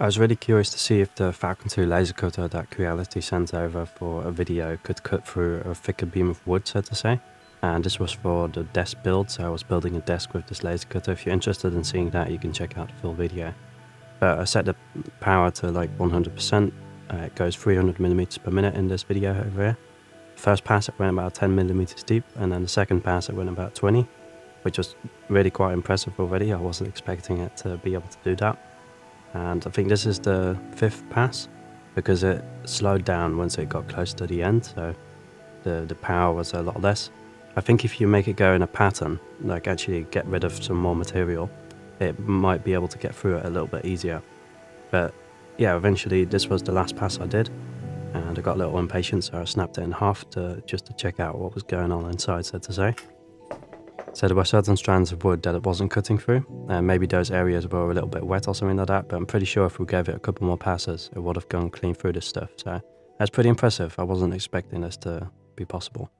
I was really curious to see if the Falcon 2 laser cutter that Creality sent over for a video could cut through a thicker beam of wood, so to say. And this was for the desk build, so I was building a desk with this laser cutter. If you're interested in seeing that, you can check out the full video. But I set the power to like 100%. Uh, it goes 300 millimeters per minute in this video over here. First pass it went about 10 millimeters deep, and then the second pass it went about 20, which was really quite impressive already. I wasn't expecting it to be able to do that and I think this is the fifth pass because it slowed down once it got close to the end so the, the power was a lot less. I think if you make it go in a pattern, like actually get rid of some more material, it might be able to get through it a little bit easier. But yeah, eventually this was the last pass I did and I got a little impatient so I snapped it in half to just to check out what was going on inside so to say. So there were certain strands of wood that it wasn't cutting through, and maybe those areas were a little bit wet or something like that, but I'm pretty sure if we gave it a couple more passes, it would have gone clean through this stuff. So that's pretty impressive. I wasn't expecting this to be possible.